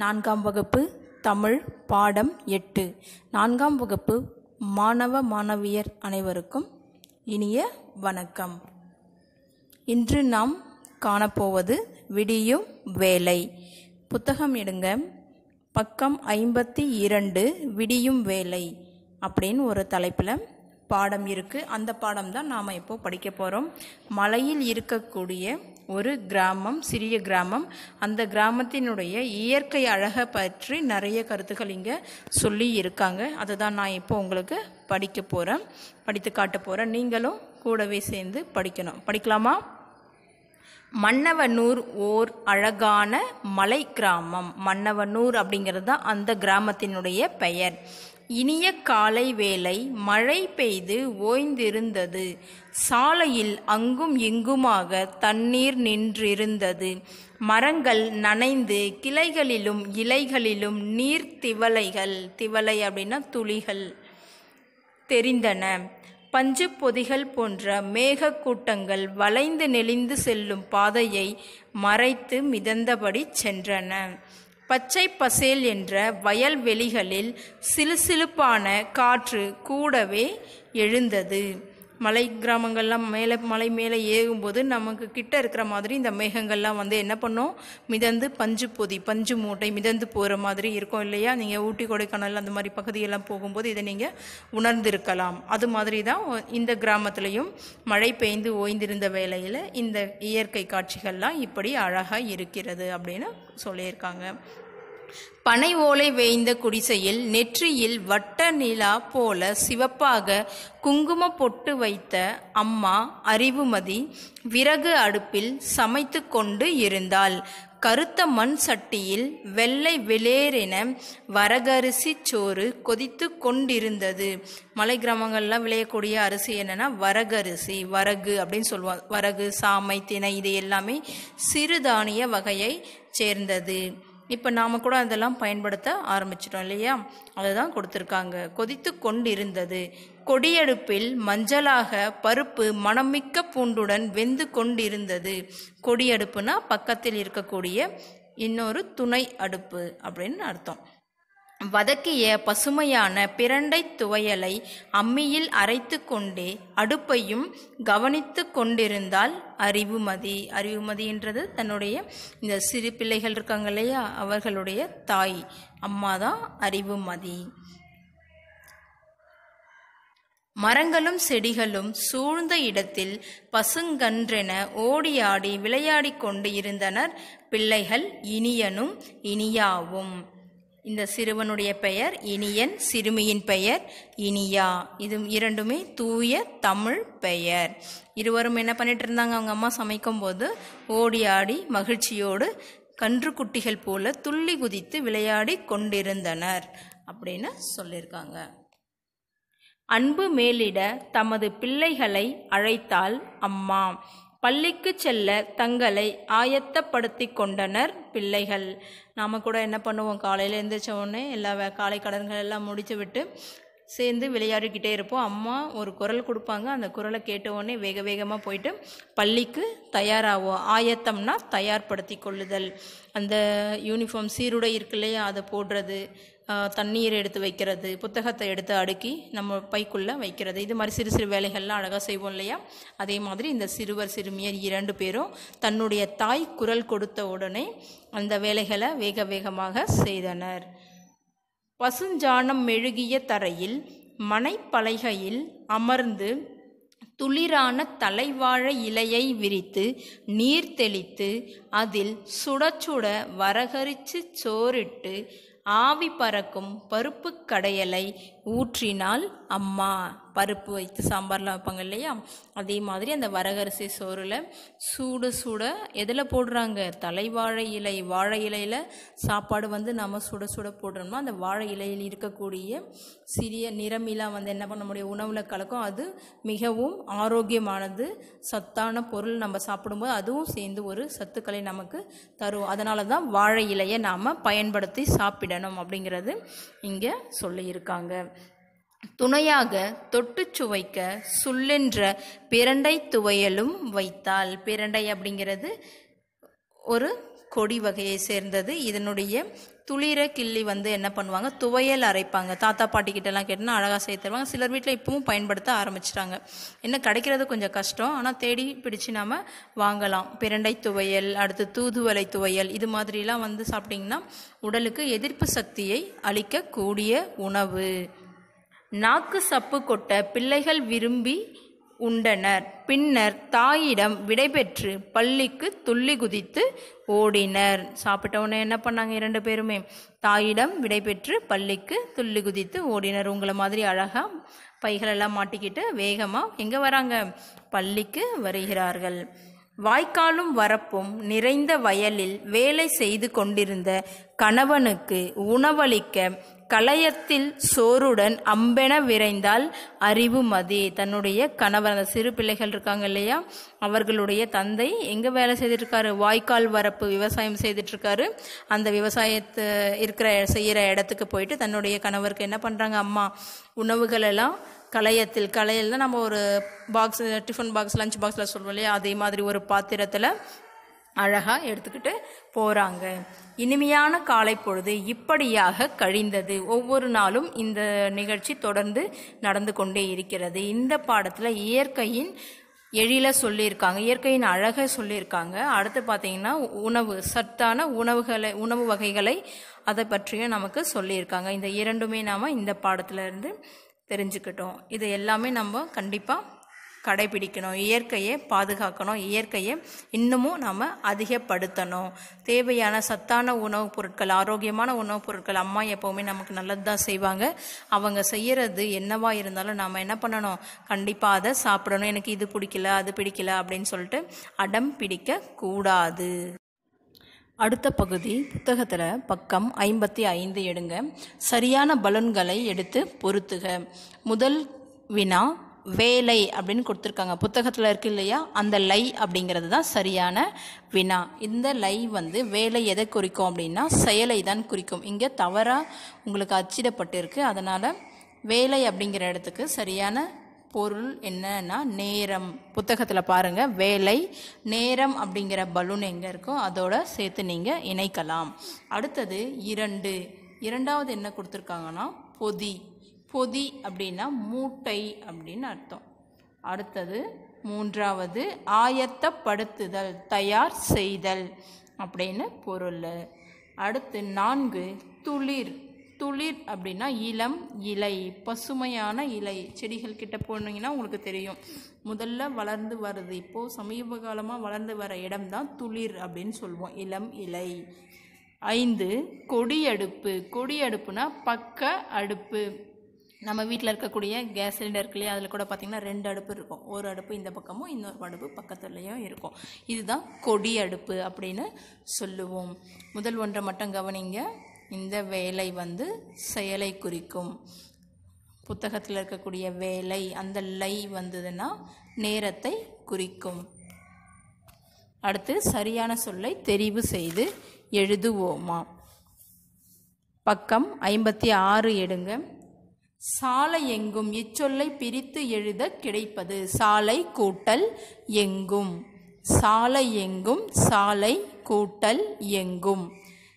நான்காம் வகுப்பு தமிழ் பாடம் எட்டு. நான்காம் வகுப்பு மாணவ மாணவியர் அனைவருக்கும் இனிய வணக்கம். இன்று நாம் காணப்போவது விடியும் வேலை. புத்தகம் எடுங்க. பக்கம் ஐம்பத்தி இரண்டு விடியும் வேலை அப்படின்னு ஒரு தலைப்பில் பாடம் இருக்குது அந்த பாடம் தான் நாம் இப்போ படிக்க போகிறோம் மலையில் இருக்கக்கூடிய ஒரு கிராமம் சிறிய கிராமம். அந்த கிராமத்தினுடைய இயற்கை அழகை பற்றி நிறைய கருத்துக்கள் இங்கே சொல்லி இருக்காங்க. அதை தான் நான் இப்போ உங்களுக்கு படிக்க போகிறேன் படித்து காட்ட போகிறேன் நீங்களும் கூடவே சேர்ந்து படிக்கணும். படிக்கலாமா? மன்னவனூர் ஓர் அழகான மலை கிராமம். மன்னவனூர் அப்படிங்கிறது தான் அந்த கிராமத்தினுடைய பெயர். இனிய காலை வேளை மழை பெய்து ஓய்ந்திருந்தது. சாலையில் அங்கும் இங்குமாக தண்ணீர் நின்றிருந்தது. மரங்கள் நனைந்து கிளைகளிலும் இலைகளிலும் நீர் திவலைகள் திவலை அப்படின்னா துளிகள் தெரிந்தன. பஞ்சு பொதிகள் போன்ற மேகக்கூட்டங்கள் வளைந்து நெளிந்து செல்லும் பாதையை மறைத்து மிதந்தபடி சென்றன. பச்சை பசேல் என்ற வயல்வெளிகளில் சிலுசிலுப்பான காற்று கூடவே எழுந்தது. மலை கிராமங்கள்லாம் மேலே மலை மேலே ஏறும்போது நமக்கு கிட்ட இருக்கிற மாதிரி இந்த மேகங்கள்லாம் வந்து என்ன பண்ணும்? மிதந்து பஞ்சு பொதி பஞ்சு மூட்டை மிதந்து போகிற மாதிரி இருக்கும் இல்லையா? நீங்கள் ஊட்டி கொடைக்கானல் அந்த மாதிரி பகுதியெல்லாம் போகும்போது இதை நீங்கள் உணர்ந்திருக்கலாம். அது மாதிரி தான் இந்த கிராமத்துலேயும் மழை பெய்ந்து ஓய்ந்திருந்த வேளையில் இந்த இயற்கை காட்சிகள்லாம் இப்படி அழகாக இருக்கிறது அப்படின்னு சொல்லியிருக்காங்க. பனை ஓலை வேய்ந்த குடிசையில் நெற்றியில் வட்ட நிலா போல சிவப்பாக குங்கும பொட்டு வைத்த அம்மா அறிவுமதி விறகு அடுப்பில் சமைத்து கொண்டு இருந்தாள். கருத்த மண் சட்டியில் வெள்ளை வெளியேறின வரகரிசி சோறு கொதித்து கொண்டிருந்தது. மலை கிராமங்கள்லாம் விளையக்கூடிய அரிசி என்னென்னா வரகரிசி வரகு அப்படின்னு சொல்லுவாங்க வரகு சாமை திணை இது எல்லாமே சிறுதானிய வகையை சேர்ந்தது. இப்போ நாம் கூட அதெல்லாம் பயன்படுத்த ஆரம்பிச்சிட்டோம் இல்லையா? அதுதான் கொடுத்துருக்காங்க. கொதித்து கொண்டிருந்தது. கொடியடுப்பில் மஞ்சளாக பருப்பு மணமிக்க பூண்டுடன் வெந்து கொண்டிருந்தது. கொடியடுப்புனா பக்கத்தில் இருக்கக்கூடிய இன்னொரு துணை அடுப்பு அப்படின்னு அர்த்தம். வதக்கிய பசுமையான பிரண்டை துவையலை அம்மியில் அரைத்து கொண்டே அடுப்பையும் கவனித்து கொண்டிருந்தால் அறிவுமதி. அறிவுமதின்றது தன்னுடைய இந்த சிறு பிள்ளைகள் இருக்காங்க இல்லையா? அவர்களுடைய தாய். அம்மா தான் அறிவுமதி. மரங்களும் செடிகளும் சூழ்ந்த இடத்தில் பசுங்கன்றென ஓடியாடி விளையாடி கொண்டு இருந்தனர் பிள்ளைகள் இனியனும் இனியாவும். இந்த சிறுவனுடைய பெயர் இனியன் சிறுமியின் பெயர் இனியா. இது இரண்டுமே தூய தமிழ் பெயர். இருவரும் என்ன பண்ணிட்டு இருந்தாங்க அவங்க அம்மா சமைக்கும்போது ஓடி ஆடி மகிழ்ச்சியோடு கன்று குட்டிகள் போல துள்ளி குதித்து விளையாடி கொண்டிருந்தனர் அப்படின்னு சொல்லியிருக்காங்க. அன்பு மேலிட தமது பிள்ளைகளை அழைத்தால் அம்மா. பள்ளிக்கு செல்ல தங்களை ஆயத்தப்படுத்தி கொண்டனர் பிள்ளைகள். நாம் கூட என்ன பண்ணுவோம்? காலையில் எழுந்திரிச்ச உடனே எல்லா காலை கடன்கள் எல்லாம் முடித்து விட்டு சேர்ந்து விளையாடிக்கிட்டே இருப்போம். அம்மா ஒரு குரல் கொடுப்பாங்க. அந்த குரலை கேட்ட உடனே வேக வேகமாக போயிட்டு பள்ளிக்கு தயாராகும் ஆயத்தம்னா தயார்படுத்தி கொள்ளுதல். அந்த யூனிஃபார்ம் சீருடை இருக்கு இல்லையா? அதை போடுறது. தண்ணீர் எடுத்து வைக்கிறது புத்தகத்தை எடுத்து அடுக்கி நம்ம பைக்குள்ளே வைக்கிறது. இது மாதிரி சிறு சிறு வேலைகள்லாம் அழகாக செய்வோம் இல்லையா? அதே மாதிரி இந்த சிறுவர் சிறுமியர் இரண்டு பேரும் தன்னுடைய தாய் குரல் கொடுத்த உடனே அந்த வேலைகளை வேக வேகமாக செய்தனர். பசுஞ்சாணம் மெழுகிய தரையில் மனைப்பலகையில் அமர்ந்து துளிரான தலைவாழை இலையை விரித்து நீர் தெளித்து அதில் சுட சுட வரகரிச்சு சோறிட்டு ஆவி பறக்கும் பருப்பு கடையலை ஊற்றினால் அம்மா பருப்பு வைத்து சாம்பார்லாம் வைப்பாங்க இல்லையா? அதே மாதிரி அந்த வரகரிசி சோறில் சூடு சூட எதில் போடுறாங்க? தலைவாழை இலை வாழை இலையில் சாப்பாடு வந்து நம்ம சுட சுட போடுறோம்னா அந்த வாழை இலையில் இருக்கக்கூடிய சிறிய நிறமிலாம் வந்து என்ன பண்ண முடியும்? உணவில் கலக்கும். அது மிகவும் ஆரோக்கியமானது சத்தான பொருள் நம்ம சாப்பிடும்போது அதுவும் சேர்ந்து ஒரு சத்துக்களை நமக்கு தரும். அதனால தான் வாழை இலையை நாம் பயன்படுத்தி சாப்பிடணும் அப்படிங்கிறது இங்கே சொல்லியிருக்காங்க. துணையாக தொட்டுச் சுவைக்க சுல்லென்ற பிரண்டை துவையலும் வைத்தாள் பிரண்டை அப்படிங்கிறது ஒரு கொடி வகையை சேர்ந்தது. இதனுடைய துளிர கிள்ளி வந்து என்ன பண்ணுவாங்க? துவையல் அரைப்பாங்க. தாத்தா பாட்டி கிட்டலாம் கேட்டோன்னா அழகாக செய்ய தருவாங்க. சிலர் வீட்டில் இப்பவும் பயன்படுத்த ஆரம்பிச்சிட்டாங்க. என்ன கிடைக்கிறது கொஞ்சம் கஷ்டம். ஆனால் தேடி பிடிச்சு நாம் வாங்கலாம். பிரண்டை துவையல் அடுத்து தூதுவளை துவையல் இது மாதிரிலாம் வந்து சாப்பிட்டிங்கன்னா உடலுக்கு எதிர்ப்பு சக்தியை அளிக்கக்கூடிய உணவு. நாக்கு சப்பு கொட்ட பிள்ளைகள் விரும்பி உண்டனர். பின்னர் தாயிடம் விடைபெற்று பள்ளிக்கு துள்ளி குதித்து ஓடினர். சாப்பிட்ட உடனே என்ன பண்ணாங்க இரண்டு பேருமே? தாயிடம் விடைபெற்று பள்ளிக்கு துள்ளி குதித்து ஓடினர். உங்களை மாதிரி அழகாக பைகளெல்லாம் மாட்டிக்கிட்டு வேகமாக எங்கே வராங்க? பள்ளிக்கு வருகிறார்கள். வாய்க்காலும் வரப்பும் நிறைந்த வயலில் வேலை செய்து கொண்டிருந்த கணவனுக்கு உணவளிக்க களையத்தில் சோறுடன் அம்பென விரைந்தால் அறிவு மதி. தன்னுடைய கணவர் அந்த சிறு பிள்ளைகள் இருக்காங்க இல்லையா? அவர்களுடைய தந்தை எங்கே வேலை செய்துட்ருக்காரு? வாய்க்கால் வரப்பு விவசாயம் செய்துட்ருக்காரு. அந்த விவசாயத்து இருக்கிற செய்கிற இடத்துக்கு போயிட்டு தன்னுடைய கணவருக்கு என்ன பண்ணுறாங்க அம்மா உணவுகளெல்லாம் களையத்தில் களையல்னா நம்ம ஒரு பாக்ஸ் டிஃபன் பாக்ஸ் லஞ்ச் பாக்ஸில் சொல்லுவோம் இல்லையா? அதே மாதிரி ஒரு பாத்திரத்தில் அழகாக எடுத்துக்கிட்டு போகிறாங்க இனிமையான காலை பொழுது இப்படியாக கழிந்தது. ஒவ்வொரு நாளும் இந்த நிகழ்ச்சி தொடர்ந்து நடந்து கொண்டே இருக்கிறது. இந்த பாடத்தில் இயற்கையின் எழில சொல்லியிருக்காங்க இயற்கையின் அழகை சொல்லியிருக்காங்க. அடுத்து பார்த்தீங்கன்னா உணவு சத்தான உணவுகளை உணவு வகைகளை அதை பற்றியும் நமக்கு சொல்லியிருக்காங்க. இந்த இரண்டுமே நாம் இந்த பாடத்திலேருந்து தெரிஞ்சுக்கிட்டோம். இது எல்லாமே நம்ம கண்டிப்பாக கடைபிடிக்கணும். இயற்கையை பாதுகாக்கணும். இயற்கையை இன்னமும் நாம் அதிகப்படுத்தணும். தேவையான சத்தான உணவுப் பொருட்கள் ஆரோக்கியமான உணவுப் பொருட்கள் அம்மா எப்போவுமே நமக்கு நல்லது தான் செய்வாங்க. அவங்க செய்கிறது என்னவா இருந்தாலும் நாம் என்ன பண்ணணும்? கண்டிப்பாக அதை சாப்பிடணும். எனக்கு இது பிடிக்கல அது பிடிக்கல அப்படின்னு சொல்லிட்டு அடம் பிடிக்க கூடாது. அடுத்த பகுதி புத்தகத்தில் பக்கம் ஐம்பத்தி ஐந்து எடுங்க. சரியான பலூன்களை எடுத்து பொருத்துக. முதல் வினா வேலை அப்படின்னு கொடுத்துருக்காங்க. புத்தகத்தில் இருக்கு இல்லையா? அந்த லை அப்படிங்கிறது தான் சரியான வினா. இந்த லை வந்து வேலை எதை குறிக்கும் அப்படின்னா செயலை தான் குறிக்கும். இங்கே தவறாக உங்களுக்கு அச்சிடப்பட்டிருக்கு. அதனால் வேலை அப்படிங்கிற இடத்துக்கு சரியான பொருள் என்னன்னா நேரம். புத்தகத்தில் பாருங்கள் வேலை நேரம் அப்படிங்கிற பலூன் எங்கே இருக்கோ அதோட சேர்த்து நீங்கள் இணைக்கலாம். அடுத்தது இரண்டு. இரண்டாவது என்ன கொடுத்துருக்காங்கன்னா பொதி. பொதி அப்படின்னா மூட்டை அப்படின்னு அர்த்தம். அடுத்தது மூன்றாவது ஆயத்தப்படுத்துதல் தயார் செய்தல் அப்படின்னு பொருள். அடுத்து நான்கு துளிர். துளிர் அப்படின்னா இளம் இலை பசுமையான இலை. செடிகள் கிட்ட போனீங்கன்னா உங்களுக்கு தெரியும். முதல்ல வளர்ந்து வருது. இப்போது சமீப காலமாக வளர்ந்து வர இடம் தான் துளிர் அப்படின்னு சொல்லுவோம். இளம் இலை. ஐந்து கொடி அடுப்பு கொடி அடுப்புனா பக்க அடுப்பு. நம்ம வீட்டில் இருக்கக்கூடிய கேஸ் சிலிண்டர் இருக்கு இல்லையா அதில் கூட பார்த்திங்கன்னா ரெண்டு அடுப்பு இருக்கும். ஒரு அடுப்பு இந்த பக்கமும் இன்னொரு அடுப்பு பக்கத்துலேயும் இருக்கும். இதுதான் கொடி அடுப்பு அப்படின்னு சொல்லுவோம். முதல் ஒன்றை மட்டும் கவனிங்க. இந்த வேலை வந்து செயலை குறிக்கும். புத்தகத்தில் இருக்கக்கூடிய வேலை அந்த லை வந்ததுன்னா நேரத்தை குறிக்கும். அடுத்து சரியான சொல்லை தெரிவு செய்து எழுதுவோமா? பக்கம் ஐம்பத்தி ஆறு எடுங்க. சாலை எங்கும் இச்சொல்லை பிரித்து எழுத கிடைப்பது சாலை கூட்டல் எங்கும். சாலை எங்கும் சாலை கூட்டல் எங்கும்.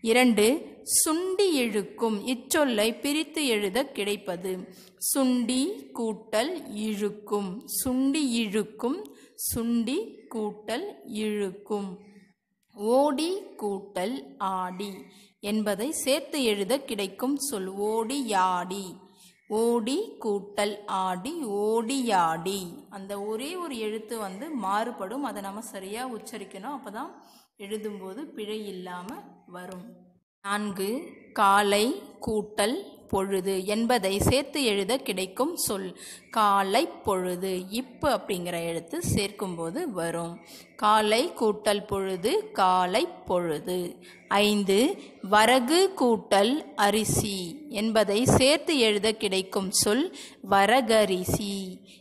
இரண்டு சுண்டி இழுக்கும் இச்சொல்லை பிரித்து எழுத கிடைப்பது சுண்டி கூட்டல் இழுக்கும். சுண்டி இழுக்கும் சுண்டி கூட்டல் இழுக்கும். ஓடி கூட்டல் ஆடி என்பதை சேர்த்து எழுத கிடைக்கும் சொல் ஓடி யாடி. ஓடி கூட்டல் ஆடி ஓடியாடி. அந்த ஒரே ஒரு எழுத்து வந்து மாறுபடும். அதை நம்ம சரியாக உச்சரிக்கணும். அப்போ தான் எழுதும்போது பிழை இல்லாமல் வரும். நான்கு காலை கூட்டல் பொழுது என்பதை சேர்த்து எழுத கிடைக்கும் சொல். காலை பொழுது இப்பு அப்படிங்கிற எழுத்து சேர்க்கும்போது வரும். காலை கூட்டல் பொழுது காலை பொழுது. ஐந்து வரகு கூட்டல் அரிசி என்பதை சேர்த்து எழுத கிடைக்கும் சொல் வரகரிசி.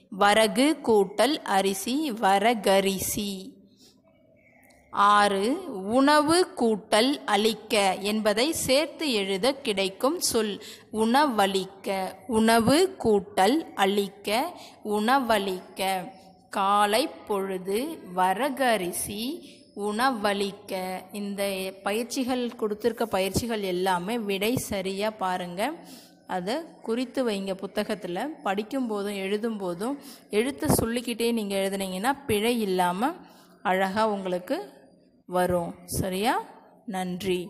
வரகு கூட்டல் அரிசி வரகரிசி. ஆறு உணவு கூட்டல் அளிக்க என்பதை சேர்த்து எழுத கிடைக்கும் சொல். உணவளிக்க உணவு கூட்டல் அளிக்க உணவளிக்க. காலை பொழுது வரகரிசி உணவளிக்க. இந்த பயிற்சிகள் கொடுத்துருக்க பயிற்சிகள் எல்லாமே விடை சரியாக பாருங்கள் அதை குறித்து வைங்க புத்தகத்தில். படிக்கும்போதும் எழுதும்போதும் எழுத்தை சொல்லிக்கிட்டே நீங்கள் எழுதுனீங்கன்னா பிழை இல்லாமல் அழகாக உங்களுக்கு வரும். சரியா? நன்றி.